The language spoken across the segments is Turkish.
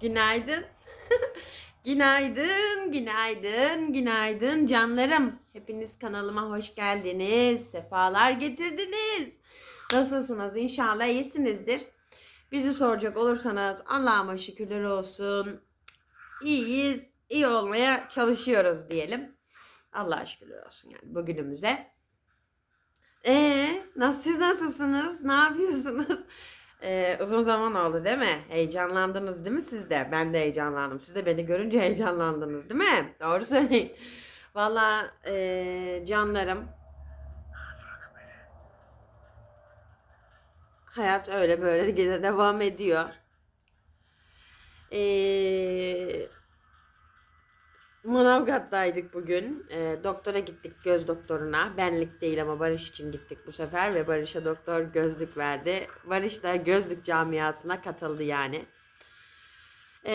Günaydın. günaydın, günaydın, günaydın canlarım. Hepiniz kanalıma hoş geldiniz. Sefalar getirdiniz. Nasılsınız? İnşallah iyisinizdir. Bizi soracak olursanız Allah'ıma şükürler olsun. İyiyiz, iyi olmaya çalışıyoruz diyelim. Allah'a şükürler olsun yani bugünümüze. Ee, nasıl siz nasılsınız? Ne yapıyorsunuz? Ee, uzun zaman oldu değil mi? Heyecanlandınız değil mi siz de? Ben de heyecanlandım. Siz de beni görünce heyecanlandınız değil mi? Doğru söyleyin. Valla ee, canlarım. Hayat öyle böyle devam ediyor. Eee Manavgat'taydık bugün. E, doktora gittik göz doktoruna. Benlik değil ama Barış için gittik bu sefer ve Barış'a doktor gözlük verdi. Barış da gözlük camiasına katıldı yani. E,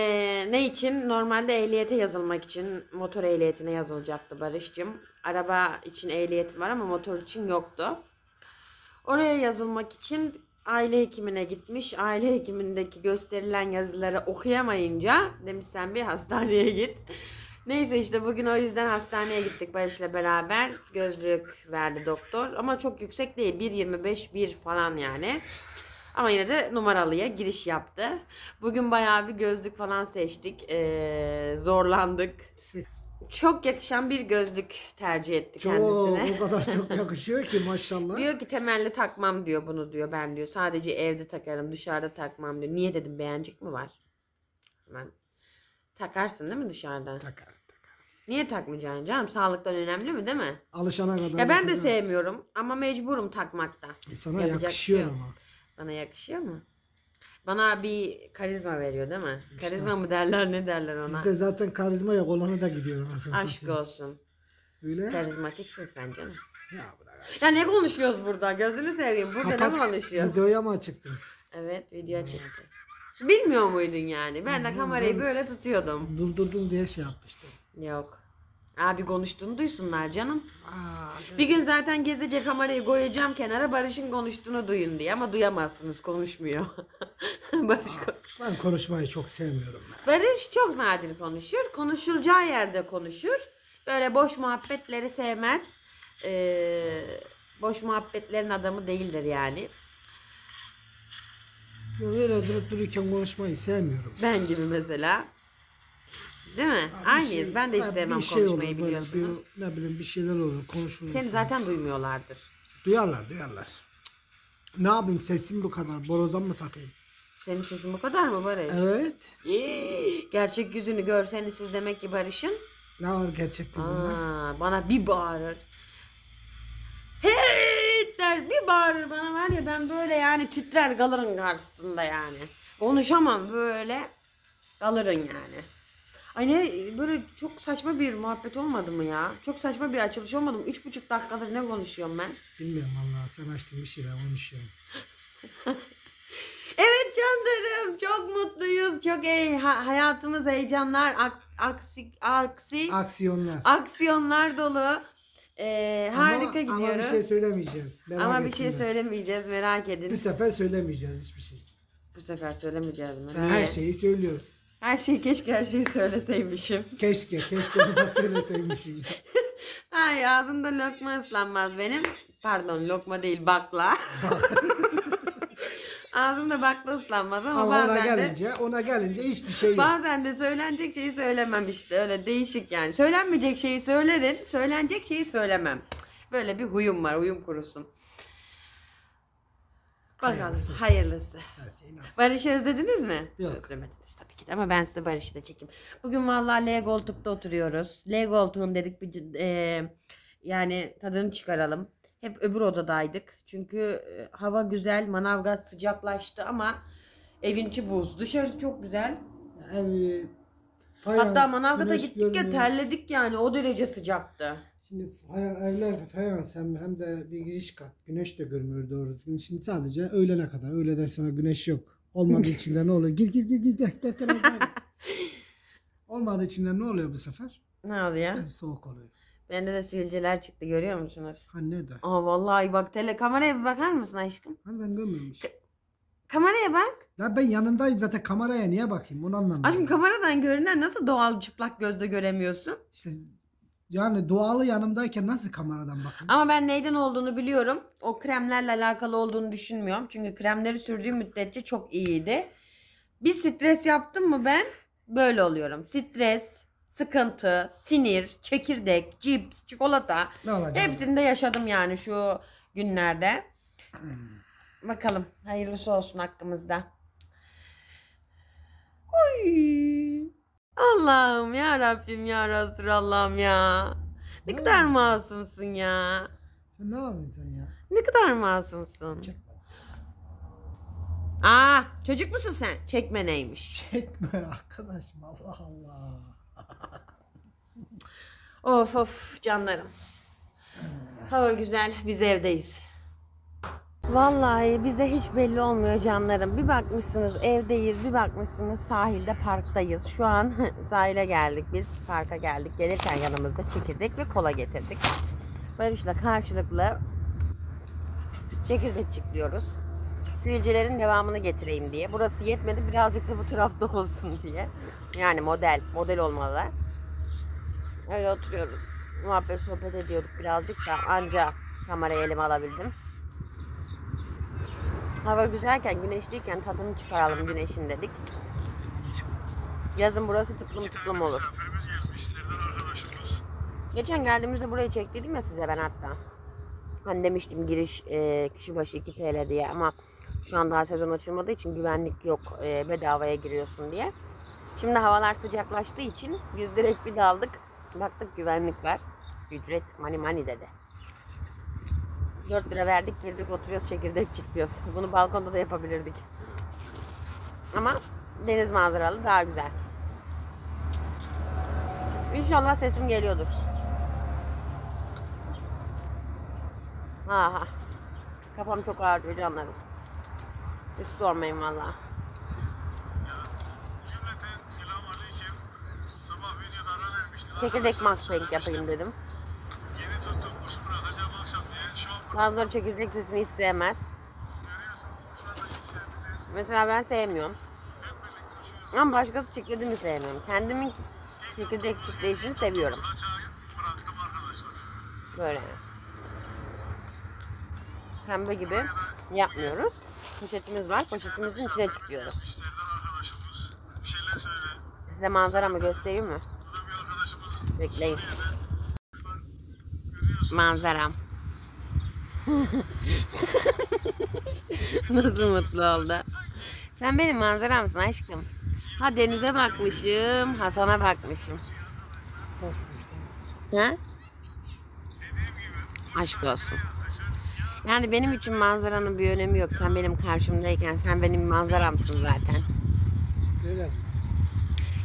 ne için? Normalde ehliyete yazılmak için motor ehliyetine yazılacaktı Barış'cığım. Araba için ehliyetim var ama motor için yoktu. Oraya yazılmak için aile hekimine gitmiş. Aile hekimindeki gösterilen yazıları okuyamayınca demiş sen bir hastaneye git. Neyse işte bugün o yüzden hastaneye gittik Barış'la beraber. Gözlük verdi doktor. Ama çok yüksek değil. 1.25 1 falan yani. Ama yine de numaralıya giriş yaptı. Bugün bayağı bir gözlük falan seçtik. Ee, zorlandık. Çok yakışan bir gözlük tercih etti Çok, kendisine. o kadar çok yakışıyor ki maşallah. Diyor ki temelli takmam diyor bunu diyor ben diyor. Sadece evde takarım dışarıda takmam diyor. Niye dedim beğencik mi var? Hemen takarsın değil mi dışarıda? Takar. Niye takmayacaksın canım? Sağlıktan önemli mi değil mi? Alışana kadar. Ya ben de bakacağız. sevmiyorum ama mecburum takmakta. E sana Yapacak bir yakışıyor şey yok. ama. Bana yakışıyor mu? Bana bir karizma veriyor değil mi? İşte. Karizma mı derler ne derler ona? Bizde zaten karizma yok olana da gidiyor. anasını Aşk olsun. Öyle. Karizmatiksin sen canım. Ya bırak. Ya ne konuşuyoruz burada? Gözünü seveyim. Burada ne konuşuyoruz? Videoya mı çıktın? Evet video çıktı. Bilmiyor muydun yani? Ben de kamerayı böyle tutuyordum. Durdurdum diye şey yapmıştım. Yok. Abi konuştuğunu duysunlar canım. Aa, Bir gün zaten gezice kamerayı koyacağım kenara Barış'ın konuştuğunu duyun diye ama duyamazsınız konuşmuyor. Barış, ko- ben konuşmayı çok sevmiyorum. Ben. Barış çok nadir konuşur. Konuşulacağı yerde konuşur. Böyle boş muhabbetleri sevmez. Ee, boş muhabbetlerin adamı değildir yani. Ya Böyle durup dururken konuşmayı sevmiyorum. Ben gibi mesela. Değil mi? Ha, bir Aynıyız. şey- ben de hiç ha, sevmem bir şey konuşmayı böyle biliyorsunuz. Bir, ne bileyim bir şeyler olur konuşuruz. Seni zaten duymuyorlardır. Duyarlar duyarlar. Ne yapayım sesim bu kadar. Borazan mı takayım? Senin sesin bu kadar mı Barış? Evet. İyi. Gerçek yüzünü görseniz siz demek ki Barış'ın. Ne var gerçek yüzünde? Aa, bana bir bağırır. Hey der bir bağırır bana var ya ben böyle yani titrer kalırım karşısında yani. Konuşamam böyle kalırım yani. Ne böyle çok saçma bir muhabbet olmadı mı ya? Çok saçma bir açılış olmadı mı? Üç buçuk dakikadır ne konuşuyorum ben? Bilmiyorum vallahi sen açtın bir şeyler konuşuyorum. Evet canlarım çok mutluyuz. Çok iyi. Ha- hayatımız heyecanlar, aks- aksi, aksi, Aksiyonlar. aksiyonlar dolu. Ee, Ama- harika gidiyoruz. Ama bir şey söylemeyeceğiz. Merak Ama bir şey etsinler. söylemeyeceğiz merak Bu edin. sefer söylemeyeceğiz hiçbir şey. Bu sefer söylemeyeceğiz mi? Her şeyi söylüyoruz. Her şeyi keşke her şeyi söyleseymişim. Keşke, keşke bir de söyleseymişim. Ay ağzımda lokma ıslanmaz benim. Pardon lokma değil bakla. ağzımda bakla ıslanmaz ama, Ama ona bazen de gelince, ona gelince hiçbir şey yok. bazen de söylenecek şeyi söylemem işte öyle değişik yani. Söylenmeyecek şeyi söylerin, söylenecek şeyi söylemem. Böyle bir huyum var, huyum kurusun. Bakalım Hayırlısı hayırlısı. Her şey nasıl? Barış'ı özlediniz mi? Yok. Özlemediniz tabii ki de ama ben size Barış'ı da çekeyim. Bugün vallahi L koltukta oturuyoruz. L koltuğun dedik bir e, yani tadını çıkaralım. Hep öbür odadaydık. Çünkü e, hava güzel, Manavgat sıcaklaştı ama evin içi buz. Dışarısı çok güzel. Ev, fayans, Hatta Manavgat'a gittik ya görünüyor. terledik yani o derece sıcaktı. Şimdi evler fayans hem, hem de bir giriş kat. Güneş de görmüyor doğru düzgün. Şimdi sadece öğlene kadar. Öğleden sonra güneş yok. Olmadığı içinde ne oluyor? Gir gir gir gir gel gel gel. gel. Olmadığı içinde ne oluyor bu sefer? Ne oluyor? Ev soğuk oluyor. Bende de sivilceler çıktı görüyor musunuz? Hani nerede? Aa vallahi bak tele kameraya bir bakar mısın aşkım? Hani ben görmüyorum hiç. Kameraya bak. Ya ben yanındayım zaten kameraya niye bakayım onu anlamıyorum. Aşkım kameradan görünen nasıl doğal çıplak gözle göremiyorsun? İşte yani doğalı yanımdayken nasıl kameradan bakayım? Ama ben neyden olduğunu biliyorum. O kremlerle alakalı olduğunu düşünmüyorum. Çünkü kremleri sürdüğüm müddetçe çok iyiydi. Bir stres yaptım mı ben böyle oluyorum. Stres, sıkıntı, sinir, çekirdek, cips, çikolata Ne olacak? hepsini de yaşadım yani şu günlerde. Bakalım hayırlısı olsun hakkımızda. Oy. Allah'ım ya Rabbim ya Resulallah'ım ya. Ne Ne kadar masumsun ya. Sen ne yapıyorsun sen ya? Ne kadar masumsun. Çekme. Aa, çocuk musun sen? Çekme neymiş? Çekme arkadaşım Allah Allah. Of of canlarım. Hava güzel, biz evdeyiz. Vallahi bize hiç belli olmuyor canlarım. Bir bakmışsınız evdeyiz, bir bakmışsınız sahilde parktayız. Şu an sahile geldik biz, parka geldik. Gelirken yanımızda çekirdek ve kola getirdik. Barış'la karşılıklı çekirdek çıklıyoruz. Sivilcelerin devamını getireyim diye. Burası yetmedi birazcık da bu tarafta olsun diye. Yani model, model olmalılar. Öyle oturuyoruz. Muhabbet sohbet ediyorduk birazcık da anca kamerayı elime alabildim. Hava güzelken, güneşliyken tadını çıkaralım güneşin dedik. Yazın burası tıklım tıklım olur. Geçen geldiğimizde burayı çektiydim ya size ben hatta. Hani demiştim giriş e, kişi başı 2 TL diye ama şu an daha sezon açılmadığı için güvenlik yok e, bedavaya giriyorsun diye. Şimdi havalar sıcaklaştığı için biz direkt bir daldık. Baktık güvenlik var. Ücret mani mani dedi. 4 lira verdik girdik oturuyoruz çekirdek çıkıyoruz. Bunu balkonda da yapabilirdik. Ama deniz manzaralı daha güzel. İnşallah sesim geliyordur. Aha. Kafam çok ağrıyor canlarım. Hiç sormayın valla. Çekirdek mukbang yapayım dedim. Yeni tuttum kuş bırakacağım akşam diye. Şu an Bazıları çekirdek sesini hiç sevmez. Mesela ben sevmiyorum. Ama başkası çekirdimi sevmiyorum. Kendimin çekirdek çitleyişini seviyorum. Böyle. Pembe gibi yapmıyoruz. Poşetimiz var. Poşetimizin içine çıkıyoruz. Size manzaramı göstereyim mi? Bekleyin. Manzaram. Nasıl mutlu oldu. Sen benim manzaramsın aşkım. Ha denize bakmışım, Hasan'a bakmışım. Ha? Aşk olsun. Yani benim için manzaranın bir önemi yok. Sen benim karşımdayken sen benim manzaramsın zaten. Beyler,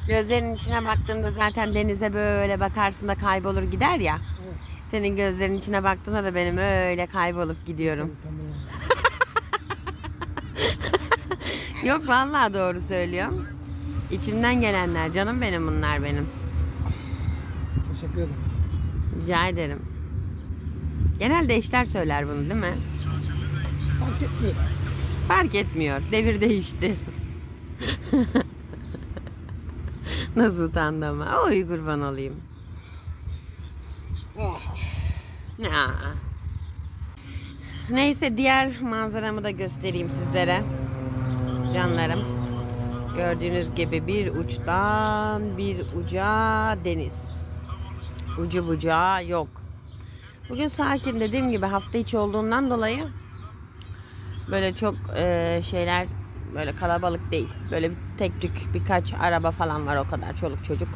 Gözlerinin içine baktığımda zaten denize böyle bakarsın da kaybolur gider ya. Senin gözlerinin içine baktığımda da benim öyle kaybolup gidiyorum. Yok vallahi doğru söylüyorum. İçimden gelenler canım benim bunlar benim. Teşekkür ederim. Rica ederim. Genelde eşler söyler bunu değil mi? Fark etmiyor. Fark etmiyor. Devir değişti. Nasıl utandı ama. Oy kurban olayım. Ah, Ya. Neyse diğer manzaramı da göstereyim sizlere. Canlarım. Gördüğünüz gibi bir uçtan bir uca deniz. Ucu bucağı yok. Bugün sakin dediğim gibi hafta içi olduğundan dolayı böyle çok e, şeyler böyle kalabalık değil. Böyle bir tek tük birkaç araba falan var o kadar çoluk çocuk.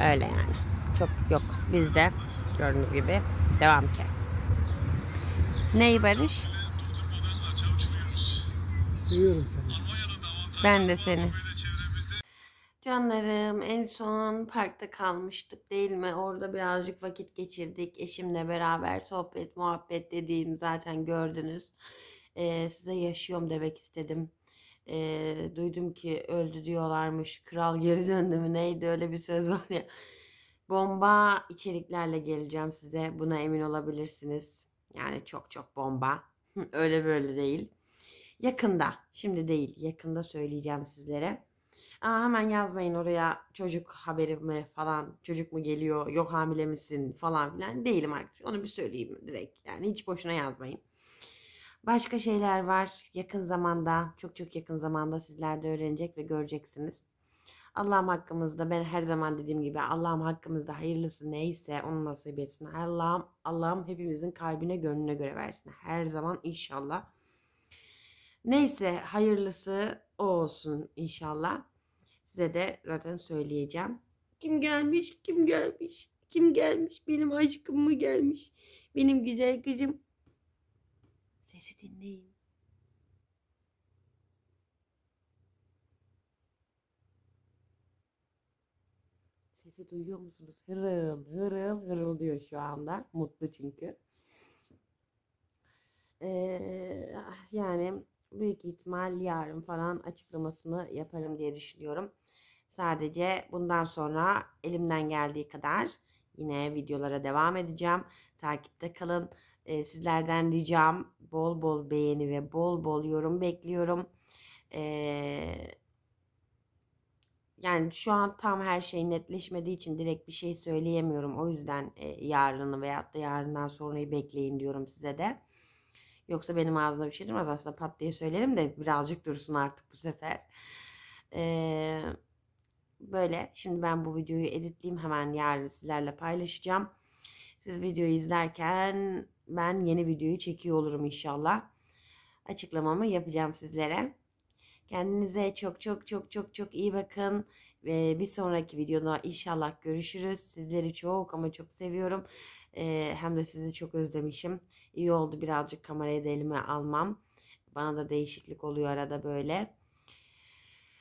Öyle yani. Çok yok. Bizde gördüğünüz gibi devam ki. Ney Barış? seviyorum seni. Ben de seni. Canlarım en son parkta kalmıştık değil mi? Orada birazcık vakit geçirdik. Eşimle beraber sohbet, muhabbet dediğim zaten gördünüz. Ee, size yaşıyorum demek istedim. Ee, duydum ki öldü diyorlarmış. Kral geri döndü mü neydi öyle bir söz var ya. Bomba içeriklerle geleceğim size. Buna emin olabilirsiniz. Yani çok çok bomba. öyle böyle değil. Yakında, şimdi değil, yakında söyleyeceğim sizlere. Aa, hemen yazmayın oraya çocuk haberi mi falan, çocuk mu geliyor, yok hamile misin falan filan. Değilim arkadaşlar. Onu bir söyleyeyim direkt. Yani hiç boşuna yazmayın. Başka şeyler var. Yakın zamanda, çok çok yakın zamanda sizler de öğrenecek ve göreceksiniz. Allah'ım hakkımızda ben her zaman dediğim gibi Allah'ım hakkımızda hayırlısı neyse onu nasip etsin. Allah'ım Allah'ım hepimizin kalbine gönlüne göre versin. Her zaman inşallah. Neyse hayırlısı o olsun inşallah. Size de zaten söyleyeceğim. Kim gelmiş? Kim gelmiş? Kim gelmiş? Benim aşkım mı gelmiş? Benim güzel kızım. Sesi dinleyin. Sesi duyuyor musunuz? Hırıl hırıl hırıl diyor şu anda. Mutlu çünkü. Ee, yani büyük ihtimal yarın falan açıklamasını yaparım diye düşünüyorum. Sadece bundan sonra elimden geldiği kadar yine videolara devam edeceğim. Takipte kalın. Ee, sizlerden ricam bol bol beğeni ve bol bol yorum bekliyorum. Ee, yani şu an tam her şey netleşmediği için direkt bir şey söyleyemiyorum. O yüzden e, yarını veyahut da yarından sonrayı bekleyin diyorum size de. Yoksa benim ağzıma bir şey durmaz. Aslında pat diye söylerim de birazcık dursun artık bu sefer. Ee, böyle. Şimdi ben bu videoyu editleyeyim. Hemen yarın sizlerle paylaşacağım. Siz videoyu izlerken ben yeni videoyu çekiyor olurum inşallah. Açıklamamı yapacağım sizlere. Kendinize çok çok çok çok çok iyi bakın. Ve bir sonraki videoda inşallah görüşürüz. Sizleri çok ama çok seviyorum. Hem de sizi çok özlemişim. İyi oldu birazcık kamerayı da elime almam. Bana da değişiklik oluyor arada böyle.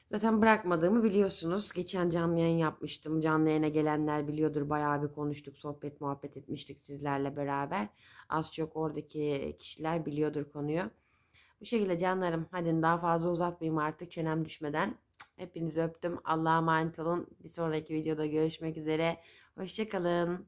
Zaten bırakmadığımı biliyorsunuz. Geçen canlı yayın yapmıştım. Canlı yayına gelenler biliyordur. Bayağı bir konuştuk, sohbet, muhabbet etmiştik sizlerle beraber. Az çok oradaki kişiler biliyordur konuyu. Bu şekilde canlarım. Hadi daha fazla uzatmayayım artık çenem düşmeden. Hepinizi öptüm. Allah'a emanet olun. Bir sonraki videoda görüşmek üzere. Hoşçakalın.